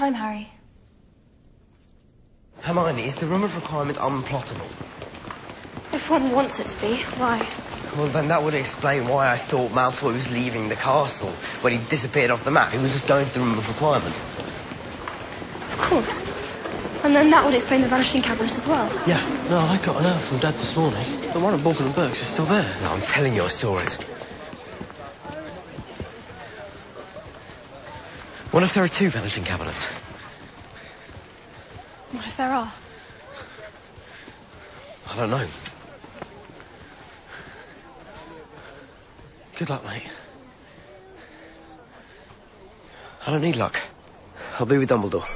time, Harry? Hermione, is the room of requirement unplottable? If one wants it to be, why? Well, then that would explain why I thought Malfoy was leaving the castle when he disappeared off the map. He was just going to the room of requirement. Of course. And then that would explain the vanishing cabinet as well. Yeah. No, I got an alert from Dad this morning. The one at Borgin and Burke's is still there. No, I'm telling you, I saw it. What if there are two vanishing cabinets? What if there are? I don't know. Good luck, mate. I don't need luck. I'll be with Dumbledore.